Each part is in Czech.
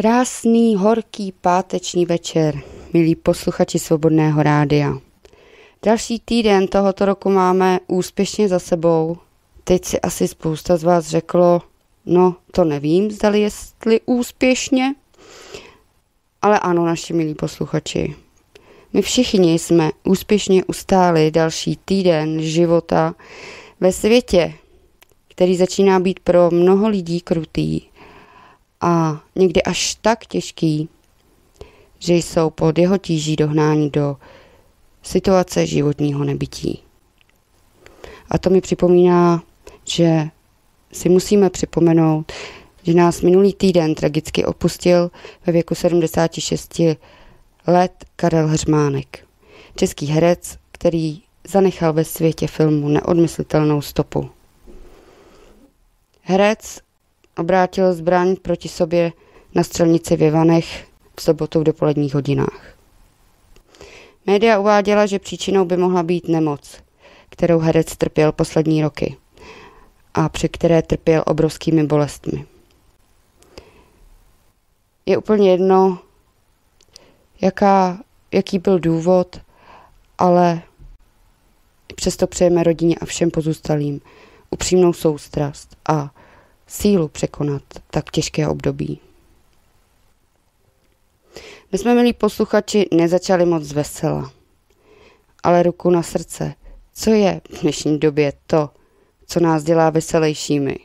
Krásný, horký páteční večer, milí posluchači Svobodného rádia. Další týden tohoto roku máme úspěšně za sebou. Teď si asi spousta z vás řeklo, no to nevím, zdali jestli úspěšně, ale ano, naši milí posluchači. My všichni jsme úspěšně ustáli další týden života ve světě, který začíná být pro mnoho lidí krutý a někdy až tak těžký, že jsou pod jeho tíží dohnání do situace životního nebytí. A to mi připomíná, že si musíme připomenout, že nás minulý týden tragicky opustil ve věku 76 let Karel Hřmánek. Český herec, který zanechal ve světě filmu neodmyslitelnou stopu. Herec obrátil zbraň proti sobě na střelnici v Ivanech v sobotu v dopoledních hodinách. Média uváděla, že příčinou by mohla být nemoc, kterou herec trpěl poslední roky a při které trpěl obrovskými bolestmi. Je úplně jedno, jaká, jaký byl důvod, ale přesto přejeme rodině a všem pozůstalým upřímnou soustrast a sílu překonat tak těžké období. My jsme, milí posluchači, nezačali moc vesela. Ale ruku na srdce, co je v dnešní době to, co nás dělá veselějšími?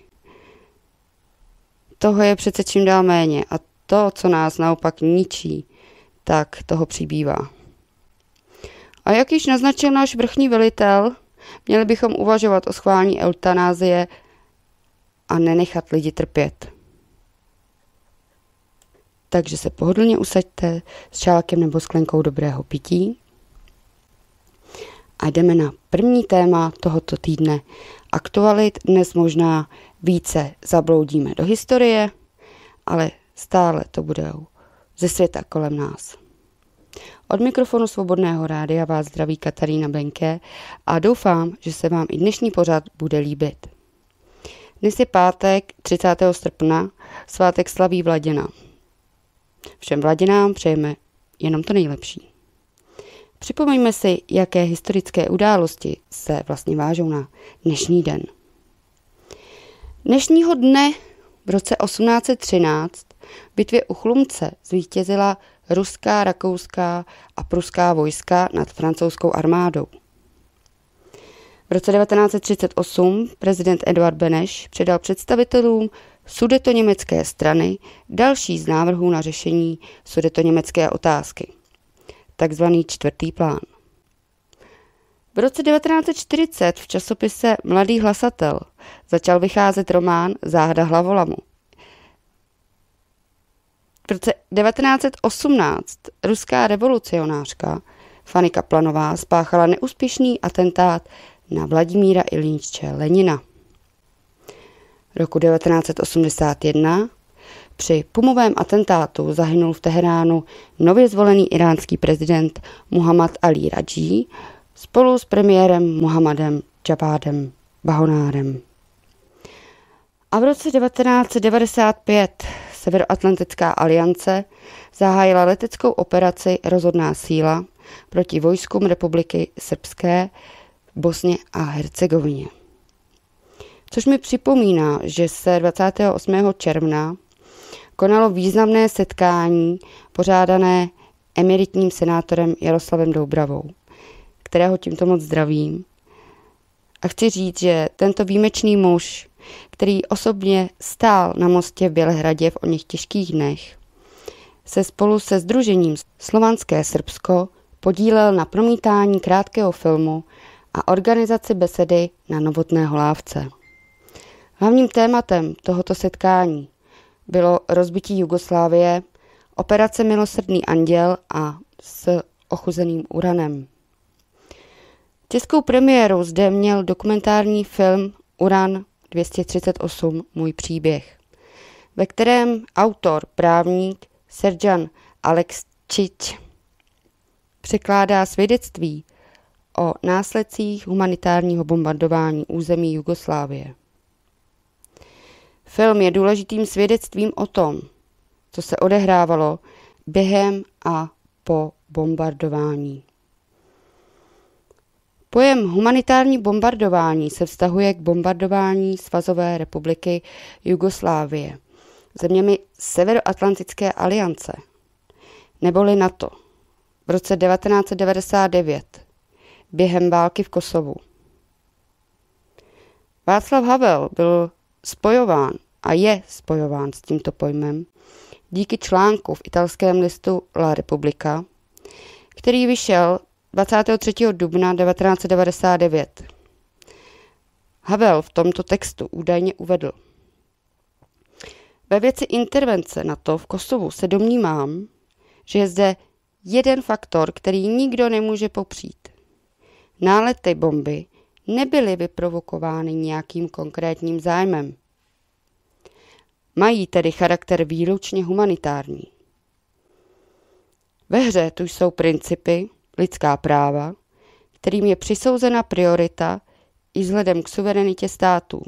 Toho je přece čím dál méně a to, co nás naopak ničí, tak toho přibývá. A jak již naznačil náš vrchní velitel, měli bychom uvažovat o schválení eutanázie a nenechat lidi trpět. Takže se pohodlně usaďte s čálkem nebo sklenkou dobrého pití a jdeme na první téma tohoto týdne. Aktualit dnes možná více zabloudíme do historie, ale stále to budou ze světa kolem nás. Od mikrofonu Svobodného rádia vás zdraví Katarína Benke a doufám, že se vám i dnešní pořad bude líbit. Dnes je pátek 30. srpna, svátek slaví Vladěna. Všem Vladěnám přejeme jenom to nejlepší. Připomeňme si, jaké historické události se vlastně vážou na dnešní den. Dnešního dne v roce 1813 v bitvě u Chlumce zvítězila ruská, rakouská a pruská vojska nad francouzskou armádou. V roce 1938 prezident Eduard Beneš předal představitelům sudetoněmecké strany další z návrhů na řešení sudetoněmecké otázky, takzvaný čtvrtý plán. V roce 1940 v časopise Mladý hlasatel začal vycházet román Záhada hlavolamu. V roce 1918 ruská revolucionářka Fanny Kaplanová spáchala neúspěšný atentát na Vladimíra Ilínče Lenina. Roku 1981 při pumovém atentátu zahynul v Teheránu nově zvolený iránský prezident Muhammad Ali Raji spolu s premiérem Muhammadem Jabádem Bahonárem. A v roce 1995 Severoatlantická aliance zahájila leteckou operaci Rozhodná síla proti vojskům republiky Srbské Bosně a Hercegovině. Což mi připomíná, že se 28. června konalo významné setkání pořádané emeritním senátorem Jaroslavem Doubravou, kterého tímto moc zdravím. A chci říct, že tento výjimečný muž, který osobně stál na mostě v Bělehradě v o něch těžkých dnech, se spolu se Združením Slovanské Srbsko podílel na promítání krátkého filmu a organizaci besedy na Novotné Holávce. Hlavním tématem tohoto setkání bylo rozbití Jugoslávie, operace Milosrdný anděl a s ochuzeným uranem. Českou premiéru zde měl dokumentární film Uran 238 Můj příběh, ve kterém autor, právník Serjan Alekčič překládá svědectví o následcích humanitárního bombardování území Jugoslávie. Film je důležitým svědectvím o tom, co se odehrávalo během a po bombardování. Pojem humanitární bombardování se vztahuje k bombardování Svazové republiky Jugoslávie zeměmi Severoatlantické aliance, neboli NATO, v roce 1999 během války v Kosovu. Václav Havel byl spojován a je spojován s tímto pojmem díky článku v italském listu La Repubblica, který vyšel 23. dubna 1999. Havel v tomto textu údajně uvedl. Ve věci intervence na to v Kosovu se domnívám, že je zde jeden faktor, který nikdo nemůže popřít. Nálety bomby nebyly vyprovokovány nějakým konkrétním zájmem. Mají tedy charakter výlučně humanitární. Ve hře tu jsou principy, lidská práva, kterým je přisouzena priorita i vzhledem k suverenitě států.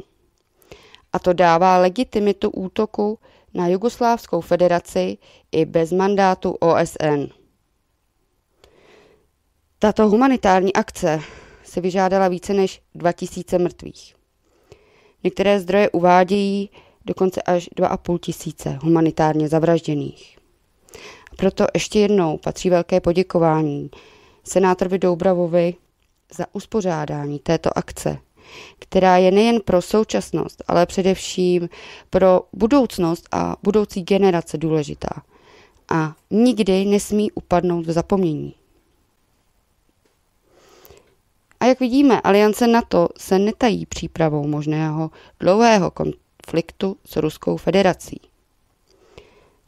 A to dává legitimitu útoku na Jugoslávskou federaci i bez mandátu OSN. Tato humanitární akce si vyžádala více než 2000 mrtvých. Některé zdroje uvádějí dokonce až 2,5 tisíce humanitárně zavražděných. A proto ještě jednou patří velké poděkování senátorovi Doubravovi za uspořádání této akce, která je nejen pro současnost, ale především pro budoucnost a budoucí generace důležitá a nikdy nesmí upadnout v zapomnění. A jak vidíme, aliance NATO se netají přípravou možného dlouhého konfliktu s Ruskou federací.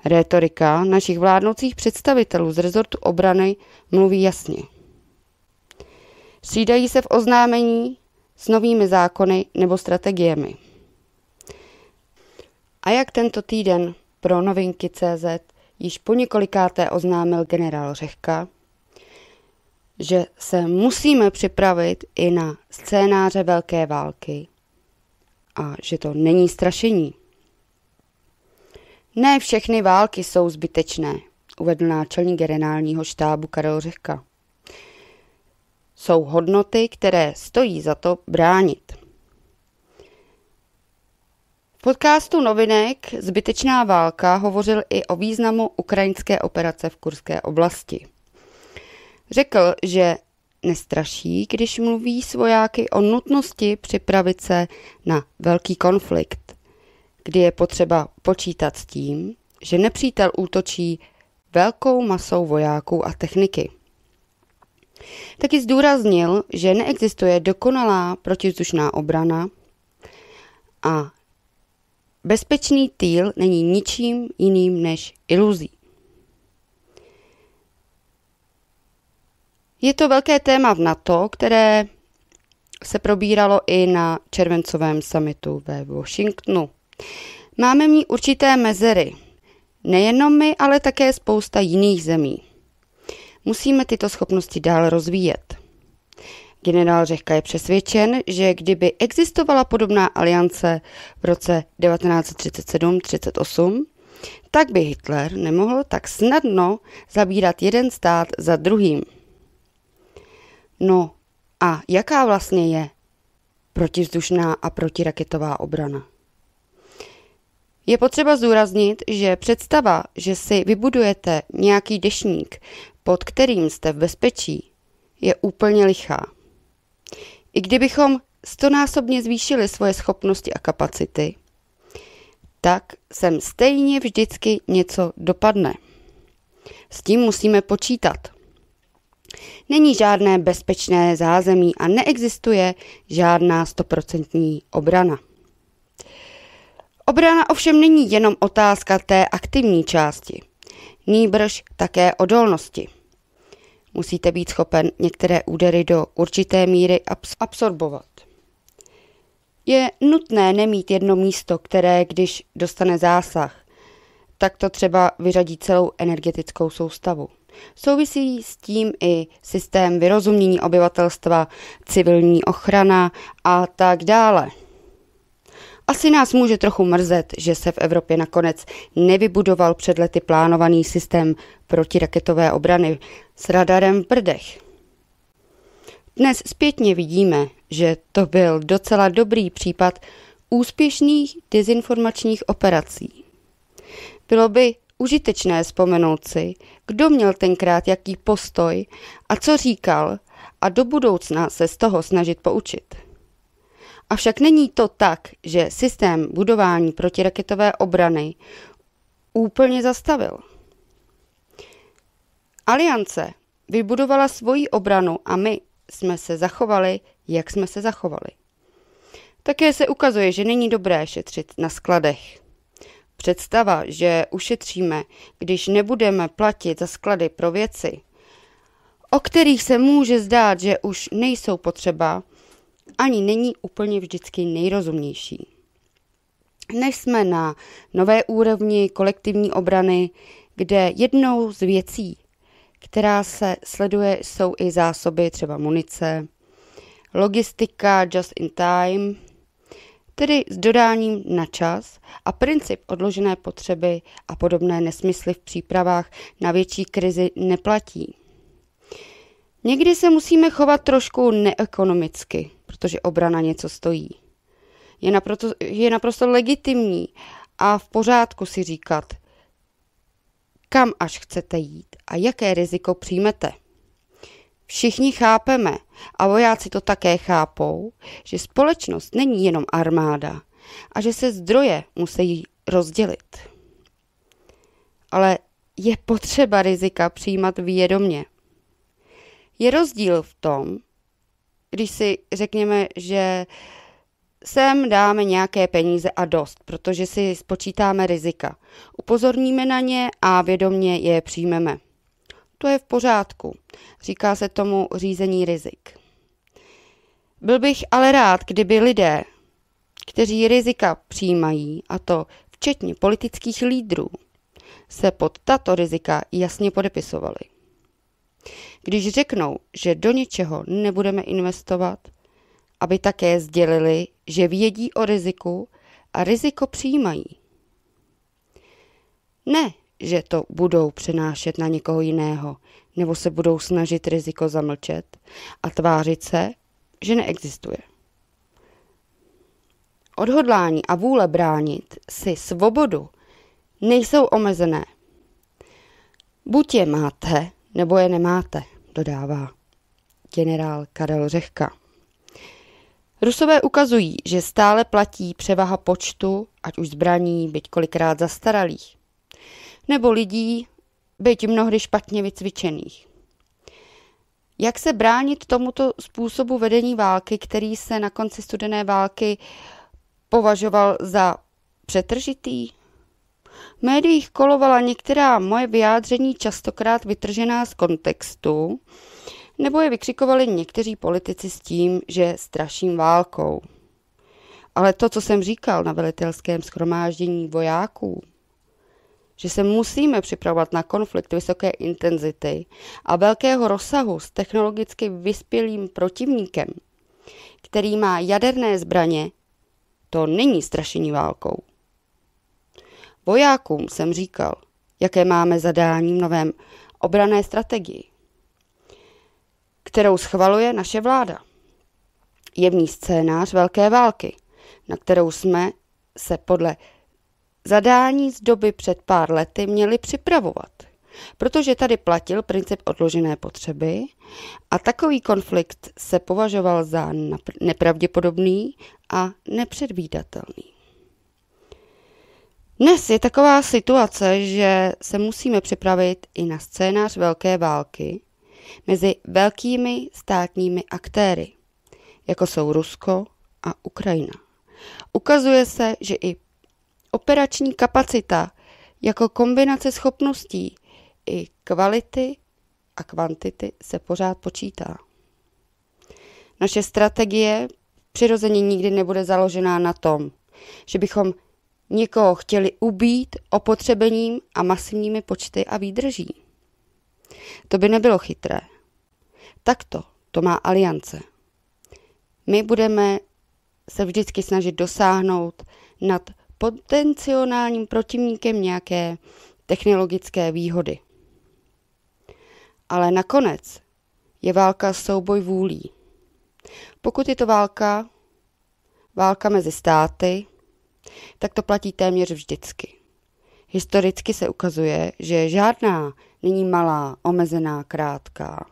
Rétorika našich vládnoucích představitelů z rezortu obrany mluví jasně. Střídají se v oznámení s novými zákony nebo strategiemi. A jak tento týden pro novinky CZ již po několikáté oznámil generál Řehka, že se musíme připravit i na scénáře velké války a že to není strašení. Ne všechny války jsou zbytečné, uvedl náčelník generálního štábu Karel Řehka. Jsou hodnoty, které stojí za to bránit. V podcastu novinek Zbytečná válka hovořil i o významu ukrajinské operace v Kurské oblasti. Řekl, že nestraší, když mluví s vojáky o nutnosti připravit se na velký konflikt, kdy je potřeba počítat s tím, že nepřítel útočí velkou masou vojáků a techniky. Taky zdůraznil, že neexistuje dokonalá protivzdušná obrana a bezpečný týl není ničím jiným než iluzí. Je to velké téma v NATO, které se probíralo i na červencovém summitu ve Washingtonu. Máme v ní určité mezery. Nejenom my, ale také spousta jiných zemí. Musíme tyto schopnosti dál rozvíjet. Generál Řehka je přesvědčen, že kdyby existovala podobná aliance v roce 1937-38, tak by Hitler nemohl tak snadno zabírat jeden stát za druhým. No a jaká vlastně je protivzdušná a protiraketová obrana? Je potřeba zdůraznit, že představa, že si vybudujete nějaký dešník, pod kterým jste v bezpečí, je úplně lichá. I kdybychom stonásobně zvýšili svoje schopnosti a kapacity, tak sem stejně vždycky něco dopadne. S tím musíme počítat. Není žádné bezpečné zázemí a neexistuje žádná stoprocentní obrana. Obrana ovšem není jenom otázka té aktivní části, nýbrž také odolnosti. Musíte být schopen některé údery do určité míry absorbovat. Je nutné nemít jedno místo, které, když dostane zásah, tak to třeba vyřadí celou energetickou soustavu. Souvisí s tím i systém vyrozumění obyvatelstva, civilní ochrana a tak dále. Asi nás může trochu mrzet, že se v Evropě nakonec nevybudoval před lety plánovaný systém protiraketové obrany s radarem v Brdech. Dnes zpětně vidíme, že to byl docela dobrý případ úspěšných dezinformačních operací. Bylo by užitečné vzpomenout si, kdo měl tenkrát jaký postoj a co říkal a do budoucna se z toho snažit poučit. Avšak není to tak, že systém budování protiraketové obrany úplně zastavil. Aliance vybudovala svoji obranu a my jsme se zachovali, jak jsme se zachovali. Také se ukazuje, že není dobré šetřit na skladech. Představa, že ušetříme, když nebudeme platit za sklady pro věci, o kterých se může zdát, že už nejsou potřeba, ani není úplně vždycky nejrozumnější. Než jsme na nové úrovni kolektivní obrany, kde jednou z věcí, která se sleduje, jsou i zásoby, třeba munice, logistika just in time, tedy s dodáním na čas a princip odložené potřeby a podobné nesmysly v přípravách na větší krizi neplatí. Někdy se musíme chovat trošku neekonomicky, protože obrana něco stojí. Je naprosto, je naprosto legitimní a v pořádku si říkat, kam až chcete jít a jaké riziko přijmete. Všichni chápeme, a vojáci to také chápou, že společnost není jenom armáda a že se zdroje musí rozdělit. Ale je potřeba rizika přijímat vědomně. Je rozdíl v tom, když si řekněme, že sem dáme nějaké peníze a dost, protože si spočítáme rizika. Upozorníme na ně a vědomně je přijmeme. To je v pořádku. Říká se tomu řízení rizik. Byl bych ale rád, kdyby lidé, kteří rizika přijímají, a to včetně politických lídrů, se pod tato rizika jasně podepisovali. Když řeknou, že do něčeho nebudeme investovat, aby také sdělili, že vědí o riziku a riziko přijímají. Ne, že to budou přenášet na někoho jiného, nebo se budou snažit riziko zamlčet a tvářit se, že neexistuje. Odhodlání a vůle bránit si svobodu nejsou omezené. Buď je máte, nebo je nemáte, dodává generál Karel Řehka. Rusové ukazují, že stále platí převaha počtu, ať už zbraní, byť kolikrát zastaralých, nebo lidí, byť mnohdy špatně vycvičených. Jak se bránit tomuto způsobu vedení války, který se na konci studené války považoval za přetržitý? V médiích kolovala některá moje vyjádření častokrát vytržená z kontextu, nebo je vykřikovali někteří politici s tím, že straším válkou. Ale to, co jsem říkal na velitelském schromáždění vojáků, že se musíme připravovat na konflikt vysoké intenzity a velkého rozsahu s technologicky vyspělým protivníkem, který má jaderné zbraně, to není strašení válkou. Vojákům jsem říkal, jaké máme zadání v novém obrané strategii, kterou schvaluje naše vláda. Je v ní scénář velké války, na kterou jsme se podle zadání z doby před pár lety měli připravovat, protože tady platil princip odložené potřeby a takový konflikt se považoval za nepravděpodobný a nepředvídatelný. Dnes je taková situace, že se musíme připravit i na scénář velké války mezi velkými státními aktéry, jako jsou Rusko a Ukrajina. Ukazuje se, že i operační kapacita jako kombinace schopností i kvality a kvantity se pořád počítá. Naše strategie přirozeně nikdy nebude založená na tom, že bychom někoho chtěli ubít opotřebením a masivními počty a výdrží. To by nebylo chytré. Takto to má aliance. My budeme se vždycky snažit dosáhnout nad potenciálním protivníkem nějaké technologické výhody. Ale nakonec je válka souboj vůlí. Pokud je to válka, válka mezi státy, tak to platí téměř vždycky. Historicky se ukazuje, že žádná není malá, omezená, krátká.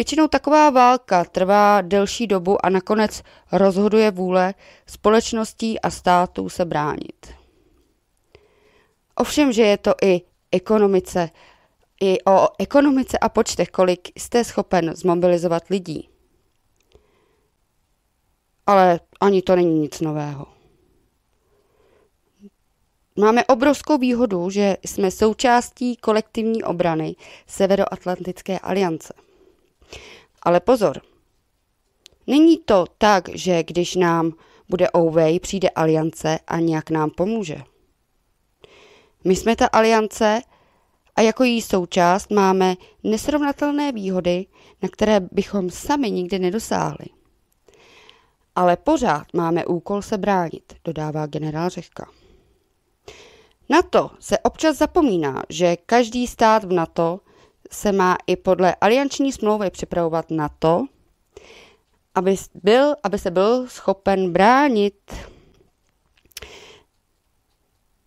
Většinou taková válka trvá delší dobu a nakonec rozhoduje vůle společností a států se bránit. Ovšem, že je to i ekonomice, i o ekonomice a počtech, kolik jste schopen zmobilizovat lidí. Ale ani to není nic nového. Máme obrovskou výhodu, že jsme součástí kolektivní obrany Severoatlantické aliance. Ale pozor, není to tak, že když nám bude ouvej, přijde aliance a nějak nám pomůže. My jsme ta aliance a jako její součást máme nesrovnatelné výhody, na které bychom sami nikdy nedosáhli. Ale pořád máme úkol se bránit, dodává generál Řehka. Na to se občas zapomíná, že každý stát v NATO se má i podle alianční smlouvy připravovat na to, aby, byl, aby se byl schopen bránit.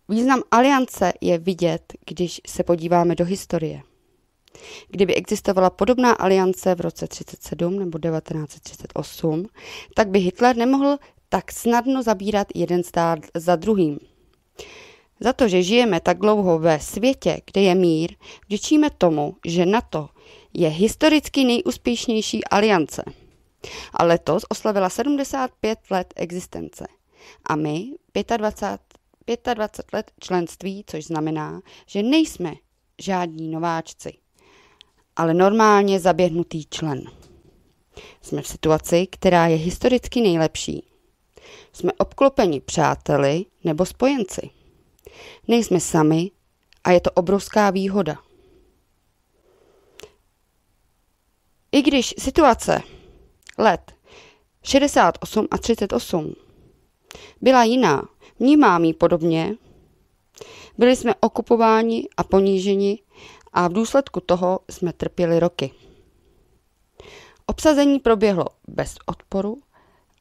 Význam aliance je vidět, když se podíváme do historie. Kdyby existovala podobná aliance v roce 37 nebo 1938, tak by Hitler nemohl tak snadno zabírat jeden stát za druhým. Za to, že žijeme tak dlouho ve světě, kde je mír, vděčíme tomu, že NATO je historicky nejúspěšnější aliance. A letos oslavila 75 let existence. A my 25, 25 let členství, což znamená, že nejsme žádní nováčci, ale normálně zaběhnutý člen. Jsme v situaci, která je historicky nejlepší. Jsme obklopeni přáteli nebo spojenci. Nejsme sami a je to obrovská výhoda. I když situace let 68 a 38 byla jiná, vnímám ji podobně, byli jsme okupováni a poníženi a v důsledku toho jsme trpěli roky. Obsazení proběhlo bez odporu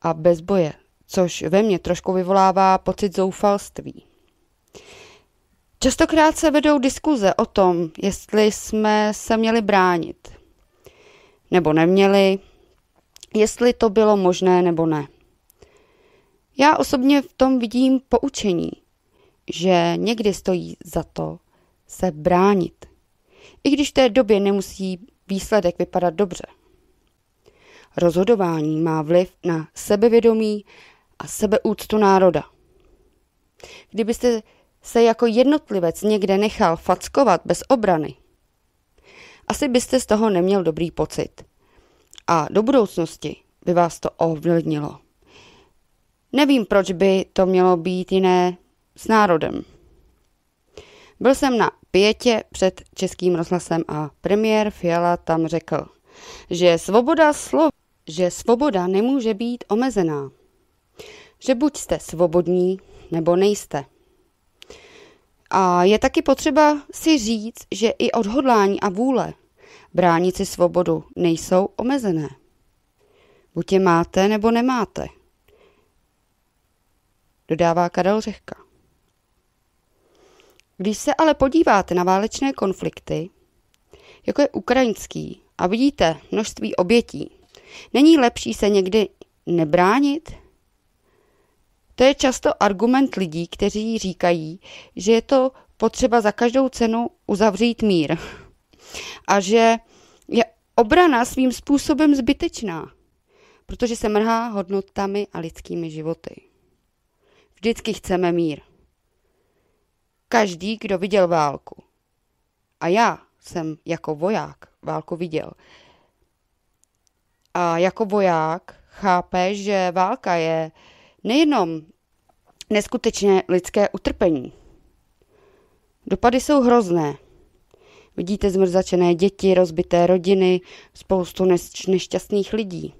a bez boje, což ve mně trošku vyvolává pocit zoufalství. Častokrát se vedou diskuze o tom, jestli jsme se měli bránit nebo neměli, jestli to bylo možné nebo ne. Já osobně v tom vidím poučení, že někdy stojí za to se bránit, i když v té době nemusí výsledek vypadat dobře. Rozhodování má vliv na sebevědomí a sebeúctu národa. Kdybyste se jako jednotlivec někde nechal fackovat bez obrany, asi byste z toho neměl dobrý pocit. A do budoucnosti by vás to ovlivnilo. Nevím, proč by to mělo být jiné s národem. Byl jsem na pětě před českým rozhlasem a premiér Fiala tam řekl, že svoboda slov, že svoboda nemůže být omezená. Že buď jste svobodní, nebo nejste. A je taky potřeba si říct, že i odhodlání a vůle bránit si svobodu nejsou omezené. Buď je máte, nebo nemáte. Dodává Karel Řehka. Když se ale podíváte na válečné konflikty, jako je ukrajinský, a vidíte množství obětí, není lepší se někdy nebránit? To je často argument lidí, kteří říkají, že je to potřeba za každou cenu uzavřít mír a že je obrana svým způsobem zbytečná, protože se mrhá hodnotami a lidskými životy. Vždycky chceme mír. Každý, kdo viděl válku, a já jsem jako voják válku viděl, a jako voják chápe, že válka je nejenom neskutečně lidské utrpení. Dopady jsou hrozné. Vidíte zmrzačené děti, rozbité rodiny, spoustu nešťastných lidí.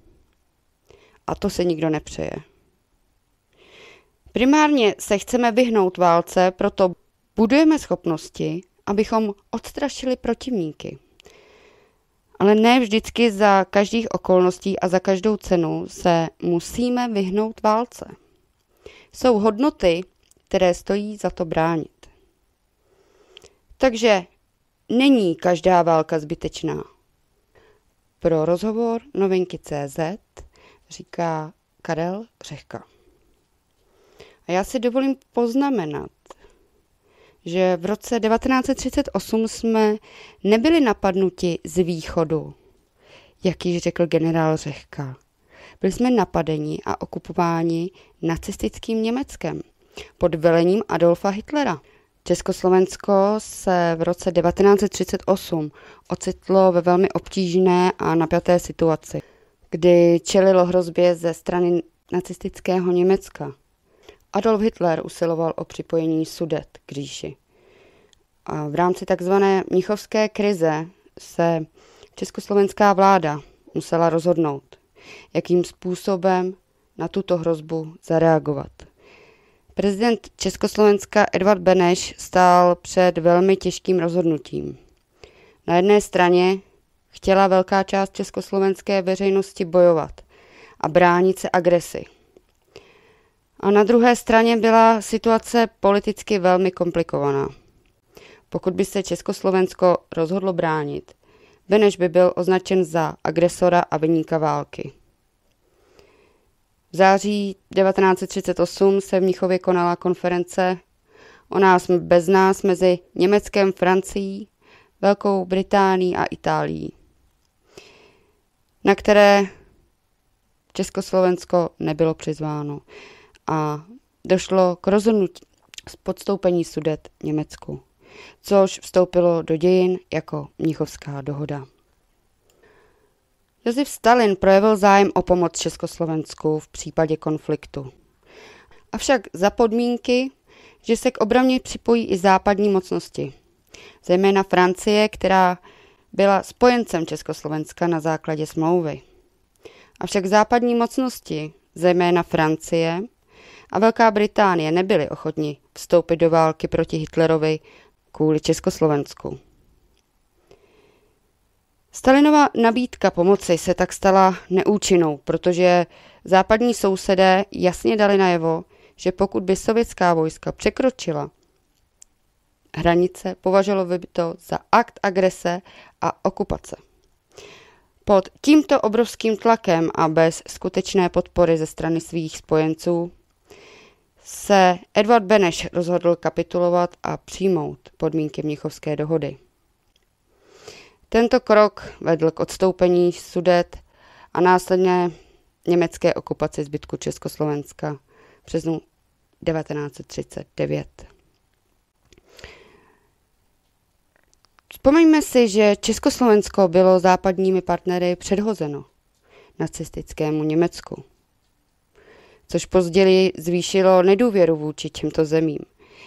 A to se nikdo nepřeje. Primárně se chceme vyhnout válce, proto budujeme schopnosti, abychom odstrašili protivníky. Ale ne vždycky za každých okolností a za každou cenu se musíme vyhnout válce. Jsou hodnoty, které stojí za to bránit. Takže není každá válka zbytečná. Pro rozhovor novinky CZ říká Karel Řehka. A já si dovolím poznamenat, že v roce 1938 jsme nebyli napadnuti z východu, jak již řekl generál Řehka. Byli jsme napadeni a okupováni nacistickým Německem pod velením Adolfa Hitlera. Československo se v roce 1938 ocitlo ve velmi obtížné a napjaté situaci, kdy čelilo hrozbě ze strany nacistického Německa. Adolf Hitler usiloval o připojení Sudet k říši. A v rámci takzvané mnichovské krize se československá vláda musela rozhodnout, jakým způsobem na tuto hrozbu zareagovat. Prezident Československa Edvard Beneš stál před velmi těžkým rozhodnutím. Na jedné straně chtěla velká část československé veřejnosti bojovat a bránit se agresi. A na druhé straně byla situace politicky velmi komplikovaná. Pokud by se Československo rozhodlo bránit, Beneš by byl označen za agresora a vyníka války. V září 1938 se v Mnichově konala konference o nás bez nás mezi Německem, Francií, Velkou Británií a Itálií, na které Československo nebylo přizváno a došlo k rozhodnutí z podstoupení sudet Německu, což vstoupilo do dějin jako Mnichovská dohoda. Josef Stalin projevil zájem o pomoc Československu v případě konfliktu. Avšak za podmínky, že se k obraně připojí i západní mocnosti, zejména Francie, která byla spojencem Československa na základě smlouvy. Avšak západní mocnosti, zejména Francie a Velká Británie, nebyly ochotni vstoupit do války proti Hitlerovi kvůli Československu. Stalinova nabídka pomoci se tak stala neúčinnou, protože západní sousedé jasně dali najevo, že pokud by sovětská vojska překročila hranice, považovalo by to za akt agrese a okupace. Pod tímto obrovským tlakem a bez skutečné podpory ze strany svých spojenců se Edward Beneš rozhodl kapitulovat a přijmout podmínky Mnichovské dohody. Tento krok vedl k odstoupení Sudet a následně německé okupaci zbytku Československa v březnu 1939. Vzpomeňme si, že Československo bylo západními partnery předhozeno nacistickému Německu, což později zvýšilo nedůvěru vůči těmto zemím,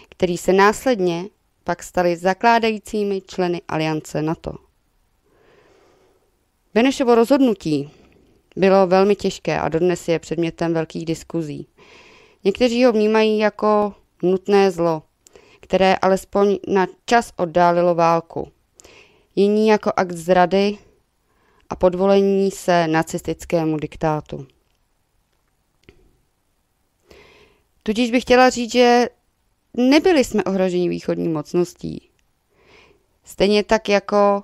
který se následně pak stali zakládajícími členy aliance NATO. Benešovo rozhodnutí bylo velmi těžké a dodnes je předmětem velkých diskuzí. Někteří ho vnímají jako nutné zlo, které alespoň na čas oddálilo válku. Jiní jako akt zrady a podvolení se nacistickému diktátu. Tudíž bych chtěla říct, že nebyli jsme ohroženi východní mocností. Stejně tak jako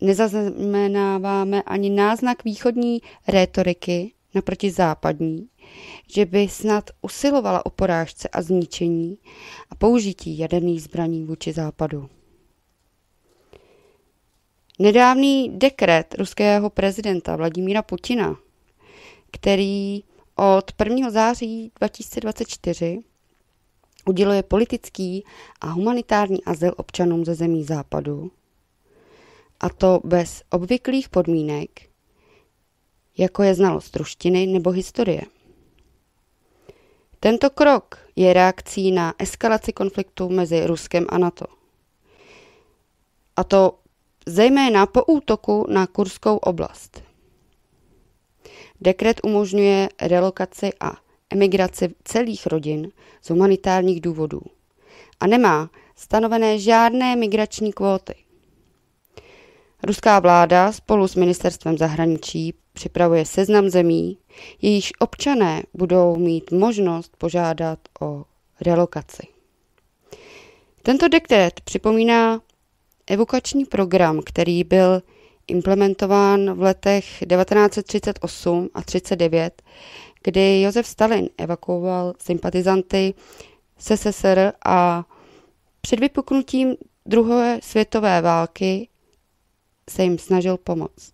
nezaznamenáváme ani náznak východní rétoriky naproti západní, že by snad usilovala o porážce a zničení a použití jaderných zbraní vůči západu. Nedávný dekret ruského prezidenta Vladimíra Putina, který od 1. září 2024 uděluje politický a humanitární azyl občanům ze zemí západu, a to bez obvyklých podmínek, jako je znalost ruštiny nebo historie. Tento krok je reakcí na eskalaci konfliktu mezi Ruskem a NATO. A to zejména po útoku na Kurskou oblast. Dekret umožňuje relokaci a emigraci celých rodin z humanitárních důvodů a nemá stanovené žádné migrační kvóty. Ruská vláda spolu s ministerstvem zahraničí připravuje seznam zemí, jejichž občané budou mít možnost požádat o relokaci. Tento dekret připomíná evakuační program, který byl implementován v letech 1938 a 39, kdy Josef Stalin evakuoval sympatizanty SSSR a před vypuknutím druhé světové války se jim snažil pomoct.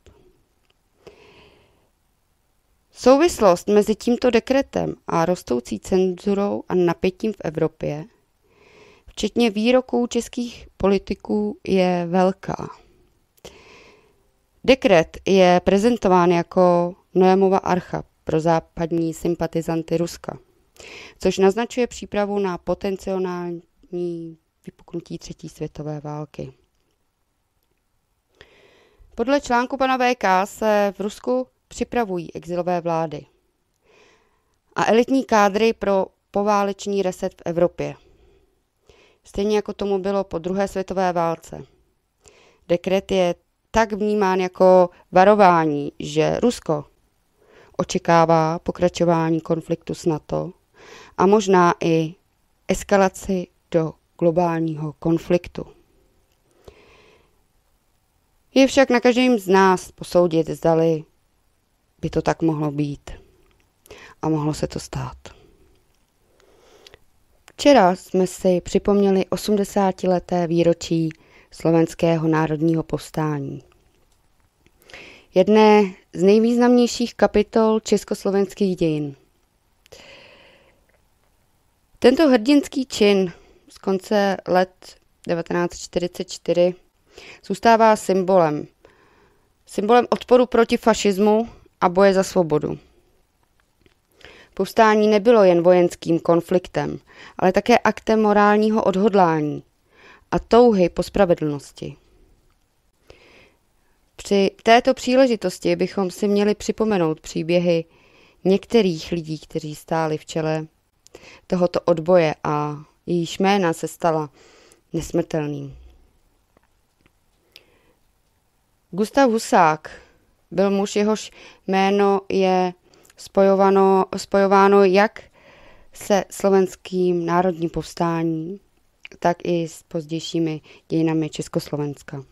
Souvislost mezi tímto dekretem a rostoucí cenzurou a napětím v Evropě, včetně výroků českých politiků, je velká. Dekret je prezentován jako Noémova archa pro západní sympatizanty Ruska, což naznačuje přípravu na potenciální vypuknutí třetí světové války. Podle článku pana VK se v Rusku připravují exilové vlády a elitní kádry pro pováleční reset v Evropě. Stejně jako tomu bylo po druhé světové válce. Dekret je tak vnímán jako varování, že Rusko očekává pokračování konfliktu s NATO a možná i eskalaci do globálního konfliktu. Je však na každém z nás posoudit, zdali by to tak mohlo být. A mohlo se to stát. Včera jsme si připomněli 80-leté výročí slovenského národního povstání. Jedné z nejvýznamnějších kapitol československých dějin. Tento hrdinský čin z konce let 1944 zůstává symbolem. Symbolem odporu proti fašismu a boje za svobodu. Povstání nebylo jen vojenským konfliktem, ale také aktem morálního odhodlání a touhy po spravedlnosti. Při této příležitosti bychom si měli připomenout příběhy některých lidí, kteří stáli v čele tohoto odboje a jejíž jména se stala nesmrtelným. Gustav Husák byl muž, jehož jméno je spojováno, spojováno jak se slovenským národním povstáním, tak i s pozdějšími dějinami Československa.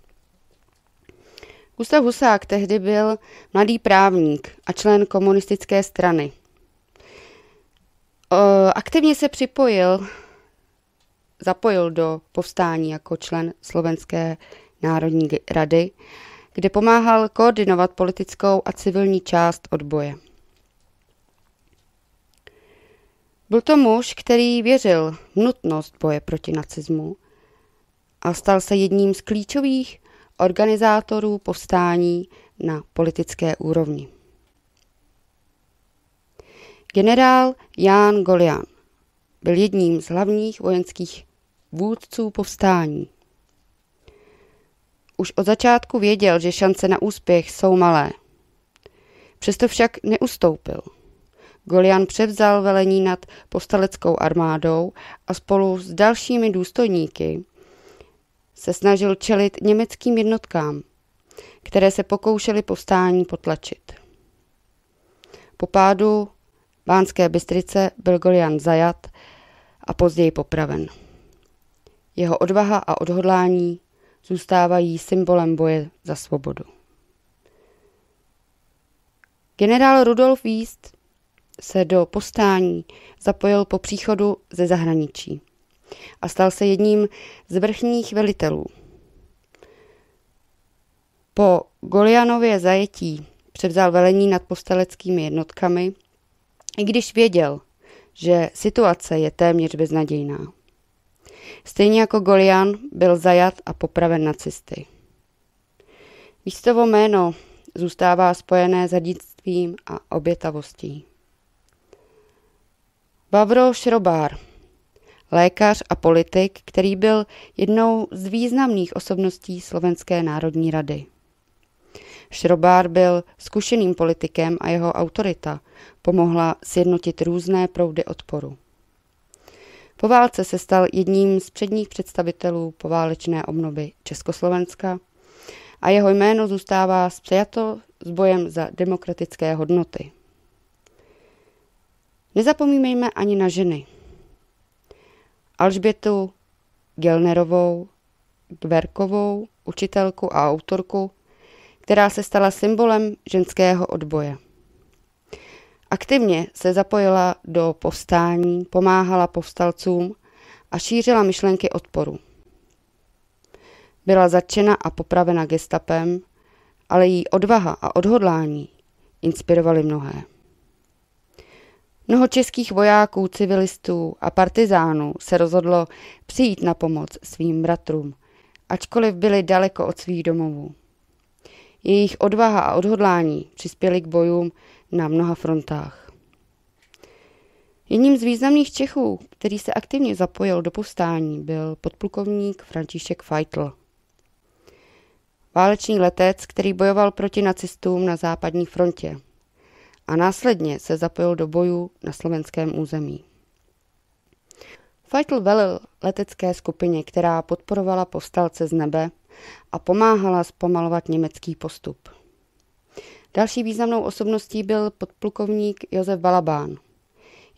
Gustav Husák tehdy byl mladý právník a člen komunistické strany. Aktivně se připojil, zapojil do povstání jako člen Slovenské národní rady kde pomáhal koordinovat politickou a civilní část odboje. Byl to muž, který věřil v nutnost boje proti nacismu a stal se jedním z klíčových organizátorů povstání na politické úrovni. Generál Ján Golian byl jedním z hlavních vojenských vůdců povstání. Už od začátku věděl, že šance na úspěch jsou malé. Přesto však neustoupil. Golian převzal velení nad povstaleckou armádou a spolu s dalšími důstojníky se snažil čelit německým jednotkám, které se pokoušely povstání potlačit. Po pádu Bánské Bystrice byl Golian zajat a později popraven. Jeho odvaha a odhodlání zůstávají symbolem boje za svobodu. Generál Rudolf Wiest se do postání zapojil po příchodu ze zahraničí a stal se jedním z vrchních velitelů. Po Golianově zajetí převzal velení nad posteleckými jednotkami, i když věděl, že situace je téměř beznadějná. Stejně jako Golian byl zajat a popraven nacisty. Místovo jméno zůstává spojené s hrdictvím a obětavostí. Vavro Šrobár, lékař a politik, který byl jednou z významných osobností Slovenské národní rady. Šrobár byl zkušeným politikem a jeho autorita pomohla sjednotit různé proudy odporu. Po válce se stal jedním z předních představitelů poválečné obnovy Československa a jeho jméno zůstává spjato s bojem za demokratické hodnoty. Nezapomínejme ani na ženy. Alžbětu Gelnerovou, Gverkovou, učitelku a autorku, která se stala symbolem ženského odboje. Aktivně se zapojila do povstání, pomáhala povstalcům a šířila myšlenky odporu. Byla zatčena a popravena gestapem, ale její odvaha a odhodlání inspirovaly mnohé. Mnoho českých vojáků, civilistů a partizánů se rozhodlo přijít na pomoc svým bratrům, ačkoliv byli daleko od svých domovů. Jejich odvaha a odhodlání přispěly k bojům na mnoha frontách. Jedním z významných Čechů, který se aktivně zapojil do povstání, byl podplukovník František Feitl. Válečný letec, který bojoval proti nacistům na západní frontě a následně se zapojil do bojů na slovenském území. Feitl velil letecké skupině, která podporovala povstalce z nebe a pomáhala zpomalovat německý postup. Další významnou osobností byl podplukovník Josef Balabán,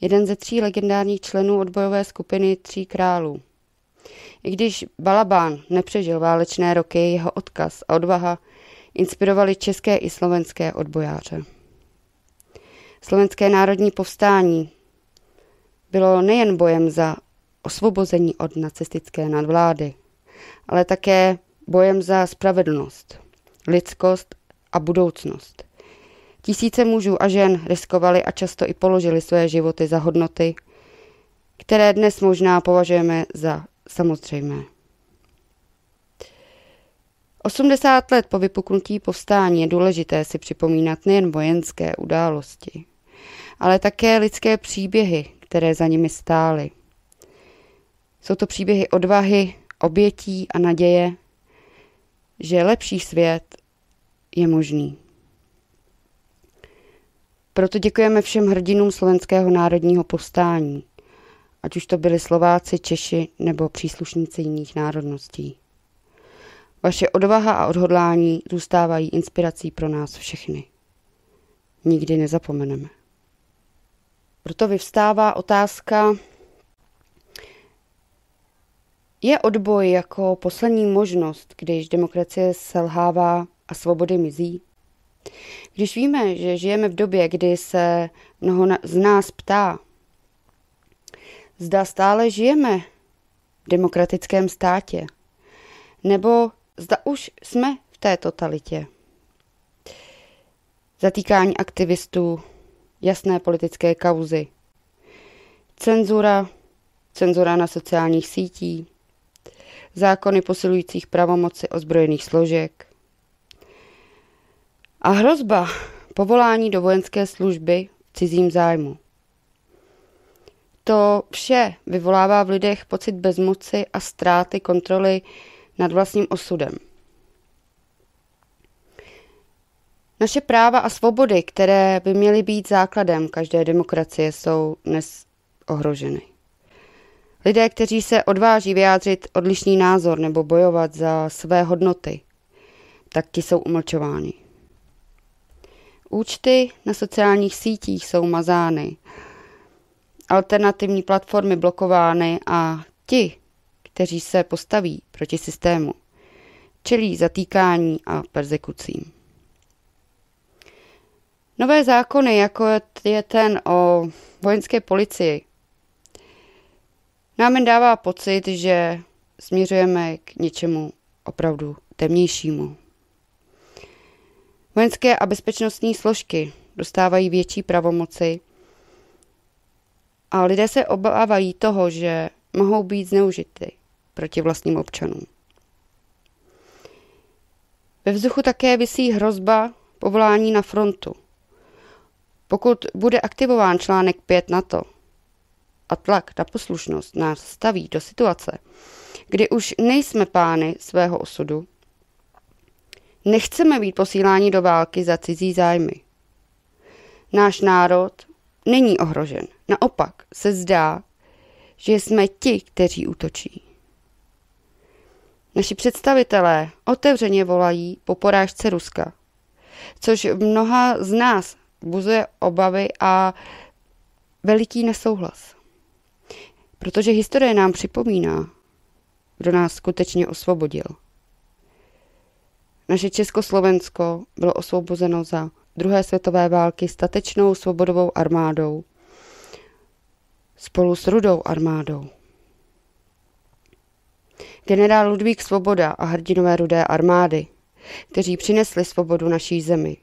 jeden ze tří legendárních členů odbojové skupiny Tří králů. I když Balabán nepřežil válečné roky, jeho odkaz a odvaha inspirovali české i slovenské odbojáře. Slovenské národní povstání bylo nejen bojem za osvobození od nacistické nadvlády, ale také bojem za spravedlnost, lidskost a budoucnost. Tisíce mužů a žen riskovali a často i položili své životy za hodnoty, které dnes možná považujeme za samozřejmé. 80 let po vypuknutí povstání je důležité si připomínat nejen vojenské události, ale také lidské příběhy, které za nimi stály. Jsou to příběhy odvahy, obětí a naděje, že lepší svět je možný. Proto děkujeme všem hrdinům slovenského národního povstání, ať už to byli Slováci, Češi nebo příslušníci jiných národností. Vaše odvaha a odhodlání zůstávají inspirací pro nás všechny. Nikdy nezapomeneme. Proto vyvstává otázka, je odboj jako poslední možnost, když demokracie selhává a svobody mizí? Když víme, že žijeme v době, kdy se mnoho z nás ptá, zda stále žijeme v demokratickém státě, nebo zda už jsme v té totalitě. Zatýkání aktivistů, jasné politické kauzy, cenzura, cenzura na sociálních sítích, zákony posilujících pravomoci ozbrojených složek a hrozba povolání do vojenské služby v cizím zájmu. To vše vyvolává v lidech pocit bezmoci a ztráty kontroly nad vlastním osudem. Naše práva a svobody, které by měly být základem každé demokracie, jsou dnes ohroženy. Lidé, kteří se odváží vyjádřit odlišný názor nebo bojovat za své hodnoty, tak ti jsou umlčováni. Účty na sociálních sítích jsou mazány, alternativní platformy blokovány a ti, kteří se postaví proti systému, čelí zatýkání a persekucím. Nové zákony, jako je ten o vojenské policii, nám jen dává pocit, že směřujeme k něčemu opravdu temnějšímu. Vojenské a bezpečnostní složky dostávají větší pravomoci a lidé se obávají toho, že mohou být zneužity proti vlastním občanům. Ve vzduchu také visí hrozba povolání na frontu. Pokud bude aktivován článek 5 NATO, a tlak na poslušnost nás staví do situace, kdy už nejsme pány svého osudu, Nechceme být posíláni do války za cizí zájmy. Náš národ není ohrožen. Naopak se zdá, že jsme ti, kteří útočí. Naši představitelé otevřeně volají po porážce Ruska, což mnoha z nás buzuje obavy a veliký nesouhlas. Protože historie nám připomíná, kdo nás skutečně osvobodil. Naše Československo bylo osvobozeno za druhé světové války statečnou svobodovou armádou spolu s rudou armádou. Generál Ludvík Svoboda a hrdinové rudé armády, kteří přinesli svobodu naší zemi,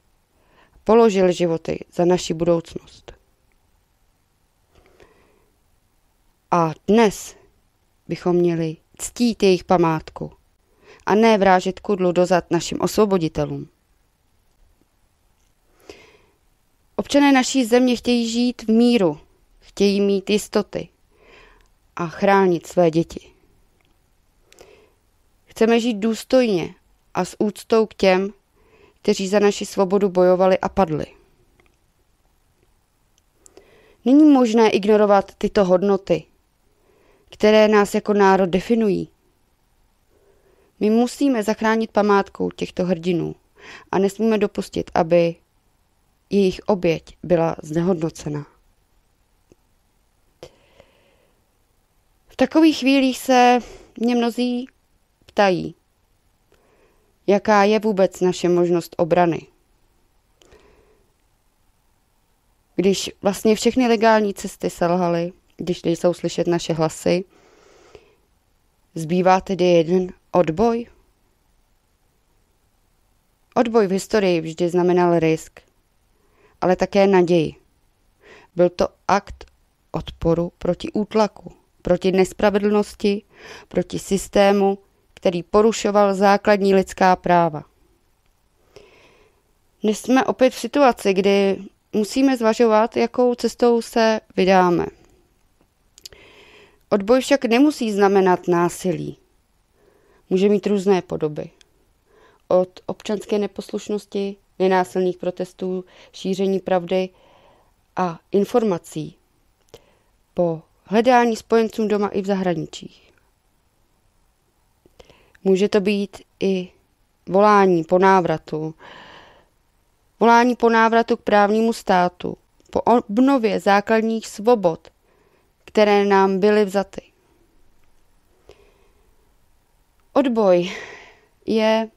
položili životy za naši budoucnost. A dnes bychom měli ctít jejich památku a ne vrážet kudlu dozad našim osvoboditelům. Občané naší země chtějí žít v míru, chtějí mít jistoty a chránit své děti. Chceme žít důstojně a s úctou k těm, kteří za naši svobodu bojovali a padli. Není možné ignorovat tyto hodnoty, které nás jako národ definují. My musíme zachránit památkou těchto hrdinů a nesmíme dopustit, aby jejich oběť byla znehodnocena. V takových chvílích se mě mnozí ptají, jaká je vůbec naše možnost obrany. Když vlastně všechny legální cesty selhaly, když nejsou slyšet naše hlasy, zbývá tedy jeden odboj? Odboj v historii vždy znamenal risk, ale také naději. Byl to akt odporu proti útlaku, proti nespravedlnosti, proti systému, který porušoval základní lidská práva. Dnes jsme opět v situaci, kdy musíme zvažovat, jakou cestou se vydáme. Odboj však nemusí znamenat násilí. Může mít různé podoby. Od občanské neposlušnosti, nenásilných protestů, šíření pravdy a informací po hledání spojencům doma i v zahraničí. Může to být i volání po návratu, volání po návratu k právnímu státu, po obnově základních svobod, které nám byly vzaty. Odboj je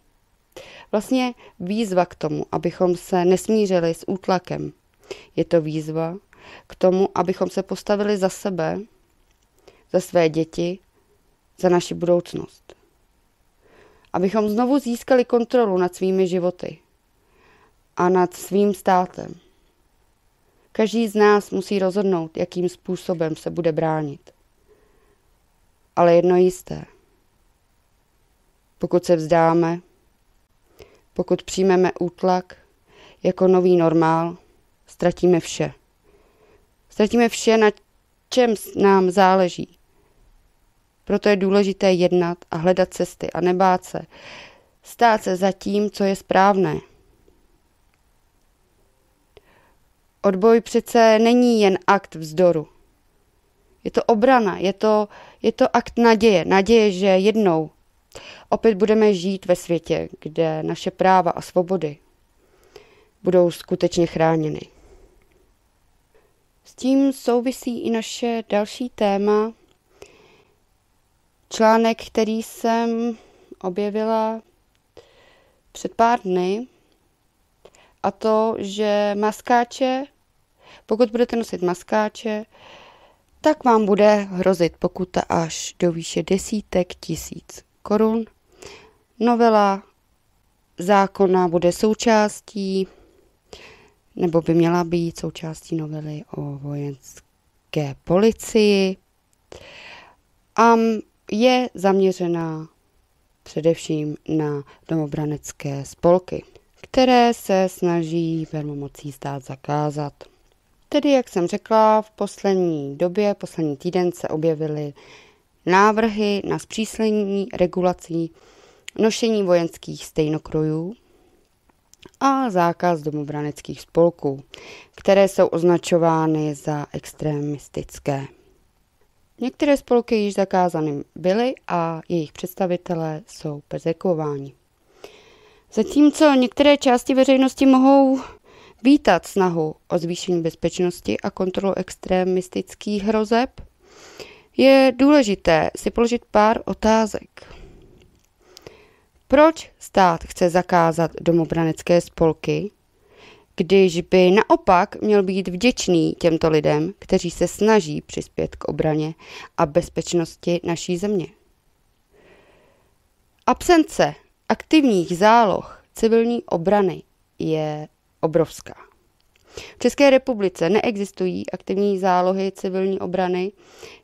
vlastně výzva k tomu, abychom se nesmířili s útlakem. Je to výzva k tomu, abychom se postavili za sebe, za své děti, za naši budoucnost. Abychom znovu získali kontrolu nad svými životy a nad svým státem. Každý z nás musí rozhodnout, jakým způsobem se bude bránit. Ale jedno jisté. Pokud se vzdáme, pokud přijmeme útlak jako nový normál, ztratíme vše. Ztratíme vše, na čem nám záleží. Proto je důležité jednat a hledat cesty a nebát se. Stát se za tím, co je správné. Odboj přece není jen akt vzdoru. Je to obrana, je to, je to akt naděje. Naděje, že jednou opět budeme žít ve světě, kde naše práva a svobody budou skutečně chráněny. S tím souvisí i naše další téma, článek, který jsem objevila před pár dny, a to, že maskáče, pokud budete nosit maskáče, tak vám bude hrozit pokuta až do výše desítek tisíc korun. Novela zákona bude součástí, nebo by měla být součástí novely o vojenské policii a je zaměřená především na domobranecké spolky, které se snaží vermomocí stát zakázat. Tedy, jak jsem řekla, v poslední době, poslední týden se objevily návrhy na zpřísnění regulací nošení vojenských stejnokrojů a zákaz domobraneckých spolků, které jsou označovány za extremistické. Některé spolky již zakázány byly a jejich představitelé jsou persekováni. Zatímco některé části veřejnosti mohou vítat snahu o zvýšení bezpečnosti a kontrolu extremistických hrozeb, je důležité si položit pár otázek. Proč stát chce zakázat domobranecké spolky, když by naopak měl být vděčný těmto lidem, kteří se snaží přispět k obraně a bezpečnosti naší země? Absence aktivních záloh civilní obrany je obrovská. V České republice neexistují aktivní zálohy civilní obrany,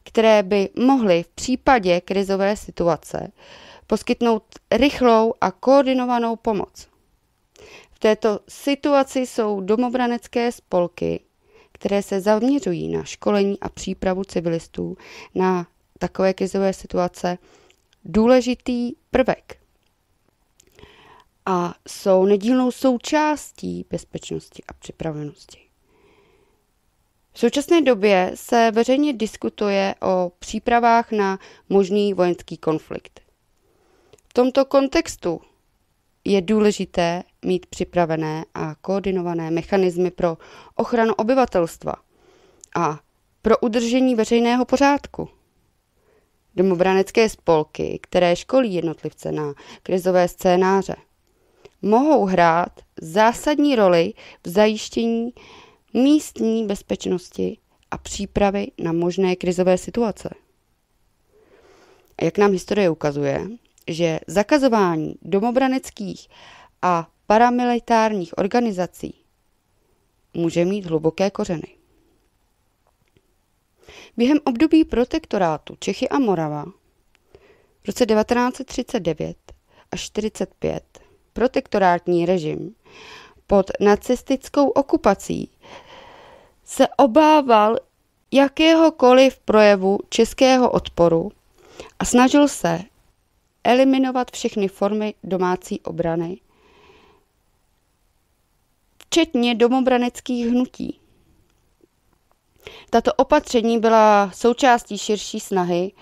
které by mohly v případě krizové situace poskytnout rychlou a koordinovanou pomoc. Této situaci jsou domobranecké spolky, které se zaměřují na školení a přípravu civilistů na takové krizové situace, důležitý prvek a jsou nedílnou součástí bezpečnosti a připravenosti. V současné době se veřejně diskutuje o přípravách na možný vojenský konflikt. V tomto kontextu je důležité mít připravené a koordinované mechanismy pro ochranu obyvatelstva a pro udržení veřejného pořádku. Domobranecké spolky, které školí jednotlivce na krizové scénáře, mohou hrát zásadní roli v zajištění místní bezpečnosti a přípravy na možné krizové situace. Jak nám historie ukazuje, že zakazování domobraneckých a paramilitárních organizací může mít hluboké kořeny. Během období protektorátu Čechy a Morava v roce 1939 až 1945 protektorátní režim pod nacistickou okupací se obával jakéhokoliv projevu českého odporu a snažil se eliminovat všechny formy domácí obrany, včetně domobraneckých hnutí. Tato opatření byla součástí širší snahy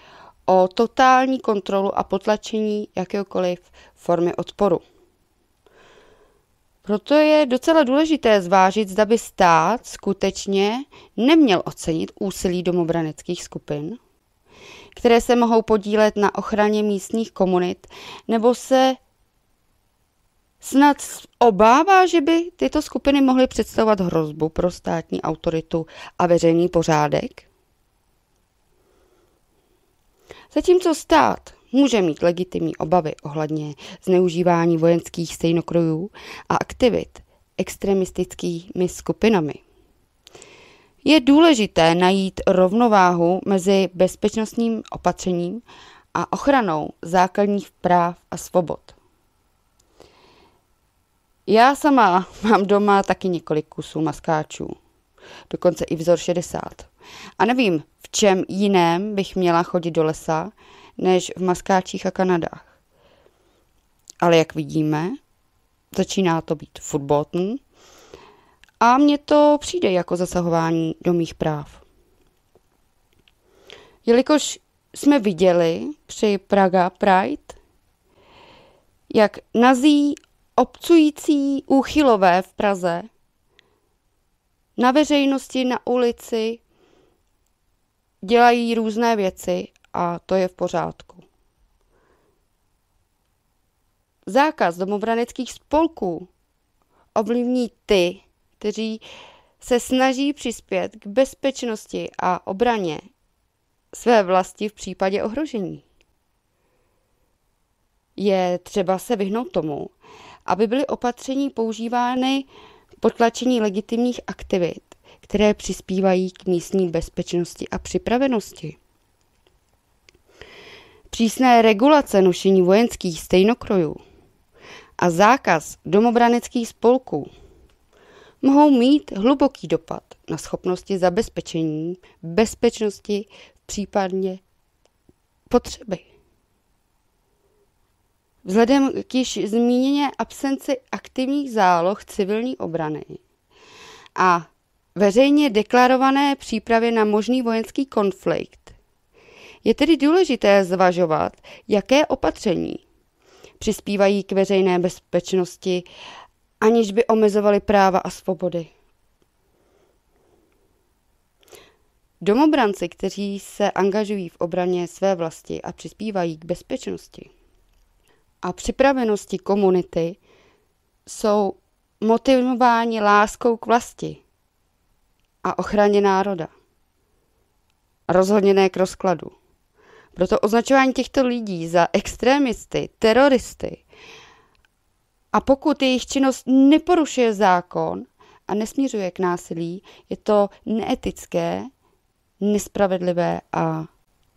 o totální kontrolu a potlačení jakéhokoliv formy odporu. Proto je docela důležité zvážit, zda by stát skutečně neměl ocenit úsilí domobraneckých skupin, které se mohou podílet na ochraně místních komunit, nebo se snad obává, že by tyto skupiny mohly představovat hrozbu pro státní autoritu a veřejný pořádek? Zatímco stát může mít legitimní obavy ohledně zneužívání vojenských stejnokrojů a aktivit extremistickými skupinami. Je důležité najít rovnováhu mezi bezpečnostním opatřením a ochranou základních práv a svobod. Já sama mám doma taky několik kusů maskáčů, dokonce i vzor 60. A nevím, v čem jiném bych měla chodit do lesa, než v maskáčích a kanadách. Ale jak vidíme, začíná to být footballten a mně to přijde jako zasahování do mých práv. Jelikož jsme viděli při Praga Pride, jak nazí obcující úchylové v Praze na veřejnosti, na ulici dělají různé věci a to je v pořádku. Zákaz domobraneckých spolků ovlivní ty, kteří se snaží přispět k bezpečnosti a obraně své vlasti v případě ohrožení. Je třeba se vyhnout tomu, aby byly opatření používány k potlačení legitimních aktivit, které přispívají k místní bezpečnosti a připravenosti. Přísné regulace nošení vojenských stejnokrojů a zákaz domobraneckých spolků mohou mít hluboký dopad na schopnosti zabezpečení bezpečnosti v potřeby. Vzhledem k již zmíněné absenci aktivních záloh civilní obrany a veřejně deklarované přípravě na možný vojenský konflikt, je tedy důležité zvažovat, jaké opatření přispívají k veřejné bezpečnosti, aniž by omezovaly práva a svobody. Domobranci, kteří se angažují v obraně své vlasti a přispívají k bezpečnosti a připravenosti komunity, jsou motivováni láskou k vlasti a ochraně národa. Rozhodně ne k rozkladu. Proto označování těchto lidí za extrémisty, teroristy a pokud jejich činnost neporušuje zákon a nesmířuje k násilí, je to neetické, nespravedlivé a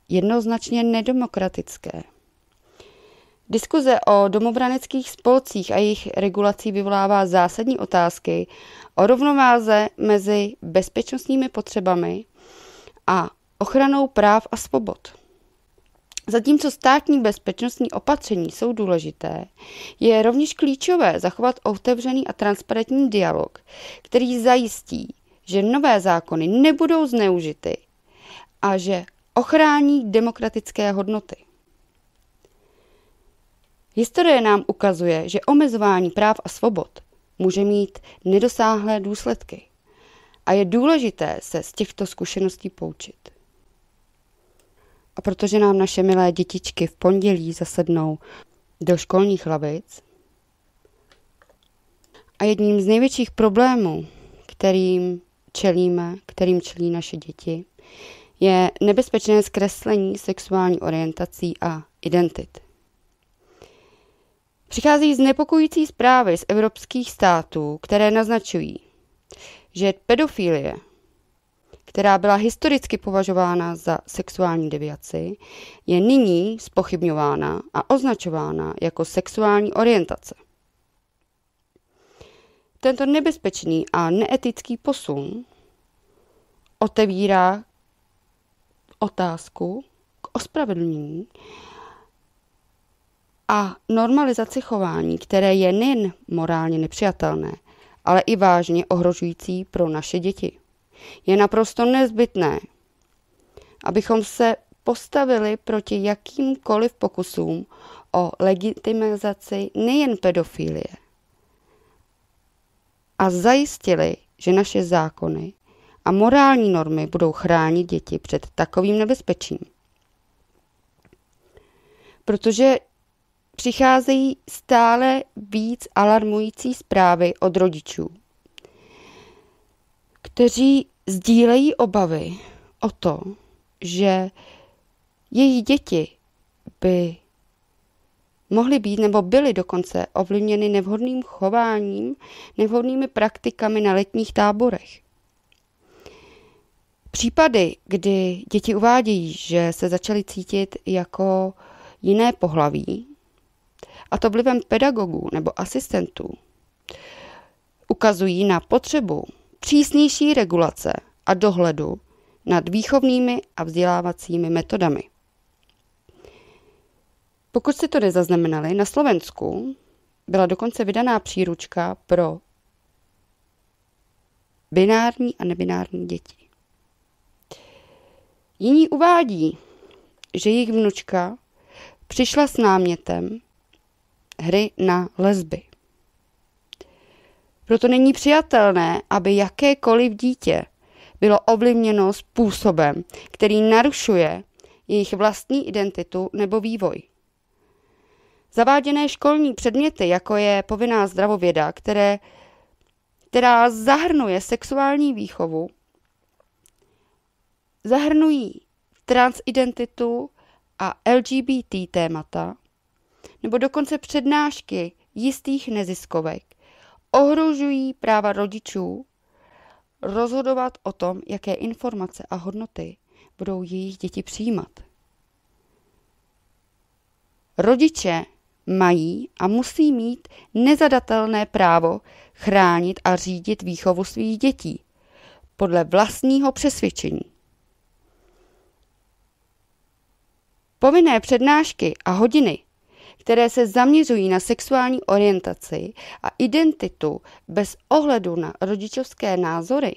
jednoznačně nedemokratické. Diskuze o domobraneckých spolcích a jejich regulací vyvolává zásadní otázky o rovnováze mezi bezpečnostními potřebami a ochranou práv a svobod. Zatímco státní bezpečnostní opatření jsou důležité, je rovněž klíčové zachovat otevřený a transparentní dialog, který zajistí, že nové zákony nebudou zneužity a že ochrání demokratické hodnoty. Historie nám ukazuje, že omezování práv a svobod může mít nedosáhlé důsledky a je důležité se z těchto zkušeností poučit. A protože nám naše milé dětičky v pondělí zasednou do školních lavic a jedním z největších problémů, kterým čelíme, kterým čelí naše děti, je nebezpečné zkreslení sexuální orientací a identit. Přichází znepokojící zprávy z evropských států, které naznačují, že pedofilie která byla historicky považována za sexuální deviaci, je nyní spochybňována a označována jako sexuální orientace. Tento nebezpečný a neetický posun otevírá otázku k ospravedlnění a normalizaci chování, které je nejen morálně nepřijatelné, ale i vážně ohrožující pro naše děti je naprosto nezbytné, abychom se postavili proti jakýmkoliv pokusům o legitimizaci nejen pedofilie a zajistili, že naše zákony a morální normy budou chránit děti před takovým nebezpečím. Protože přicházejí stále víc alarmující zprávy od rodičů, kteří sdílejí obavy o to, že jejich děti by mohly být nebo byly dokonce ovlivněny nevhodným chováním, nevhodnými praktikami na letních táborech. Případy, kdy děti uvádějí, že se začaly cítit jako jiné pohlaví, a to vlivem pedagogů nebo asistentů, ukazují na potřebu přísnější regulace a dohledu nad výchovnými a vzdělávacími metodami. Pokud si to nezaznamenali, na Slovensku byla dokonce vydaná příručka pro binární a nebinární děti. Jiní uvádí, že jejich vnučka přišla s námětem hry na lesby. Proto není přijatelné, aby jakékoliv dítě bylo ovlivněno způsobem, který narušuje jejich vlastní identitu nebo vývoj. Zaváděné školní předměty, jako je povinná zdravověda, které, která zahrnuje sexuální výchovu, zahrnují transidentitu a LGBT témata, nebo dokonce přednášky jistých neziskovek, ohrožují práva rodičů rozhodovat o tom, jaké informace a hodnoty budou jejich děti přijímat. Rodiče mají a musí mít nezadatelné právo chránit a řídit výchovu svých dětí podle vlastního přesvědčení. Povinné přednášky a hodiny které se zaměřují na sexuální orientaci a identitu bez ohledu na rodičovské názory,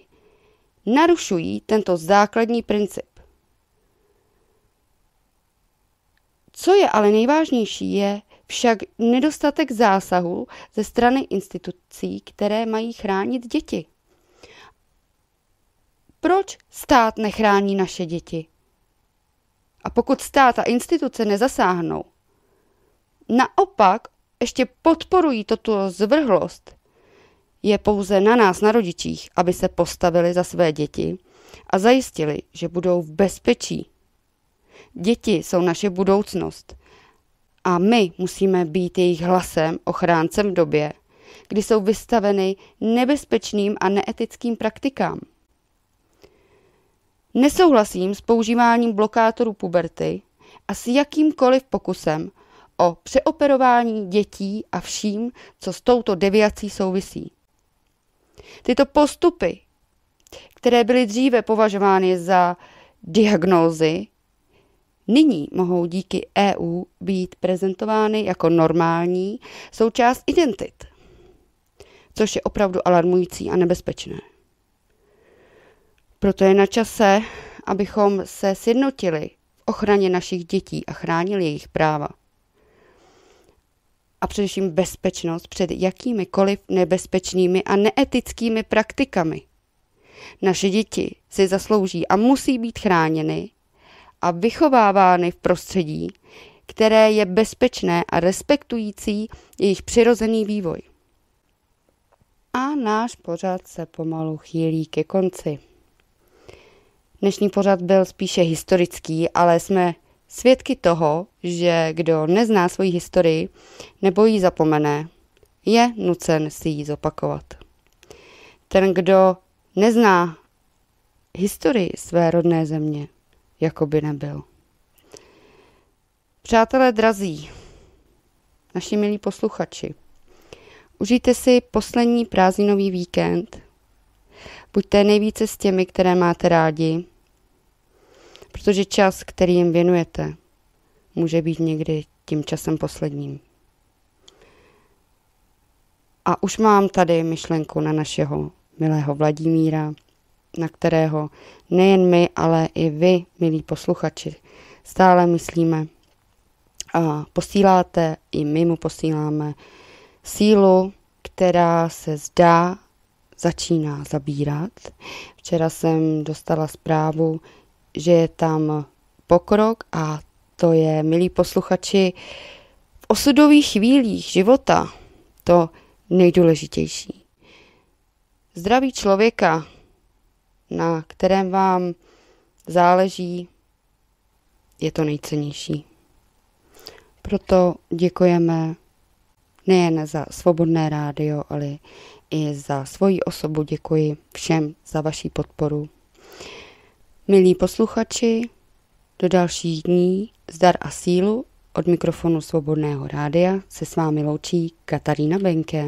narušují tento základní princip. Co je ale nejvážnější, je však nedostatek zásahu ze strany institucí, které mají chránit děti. Proč stát nechrání naše děti? A pokud stát a instituce nezasáhnou, naopak ještě podporují toto zvrhlost, je pouze na nás, na rodičích, aby se postavili za své děti a zajistili, že budou v bezpečí. Děti jsou naše budoucnost a my musíme být jejich hlasem, ochráncem v době, kdy jsou vystaveny nebezpečným a neetickým praktikám. Nesouhlasím s používáním blokátorů puberty a s jakýmkoliv pokusem o přeoperování dětí a vším, co s touto deviací souvisí. Tyto postupy, které byly dříve považovány za diagnózy, nyní mohou díky EU být prezentovány jako normální součást identit, což je opravdu alarmující a nebezpečné. Proto je na čase, abychom se sjednotili v ochraně našich dětí a chránili jejich práva. A především bezpečnost před jakýmikoliv nebezpečnými a neetickými praktikami. Naše děti si zaslouží a musí být chráněny a vychovávány v prostředí, které je bezpečné a respektující jejich přirozený vývoj. A náš pořad se pomalu chýlí ke konci. Dnešní pořad byl spíše historický, ale jsme svědky toho, že kdo nezná svoji historii nebo ji zapomene, je nucen si ji zopakovat. Ten, kdo nezná historii své rodné země, jako by nebyl. Přátelé drazí, naši milí posluchači, užijte si poslední prázdninový víkend. Buďte nejvíce s těmi, které máte rádi, protože čas, který jim věnujete, může být někdy tím časem posledním. A už mám tady myšlenku na našeho milého Vladimíra, na kterého nejen my, ale i vy, milí posluchači, stále myslíme. A posíláte, i my mu posíláme sílu, která se zdá začíná zabírat. Včera jsem dostala zprávu, že je tam pokrok a to je, milí posluchači, v osudových chvílích života to nejdůležitější. Zdraví člověka, na kterém vám záleží, je to nejcennější. Proto děkujeme nejen za svobodné rádio, ale i za svoji osobu děkuji všem za vaši podporu. Milí posluchači, do dalších dní zdar a sílu od mikrofonu Svobodného rádia se s vámi loučí Katarína Benke.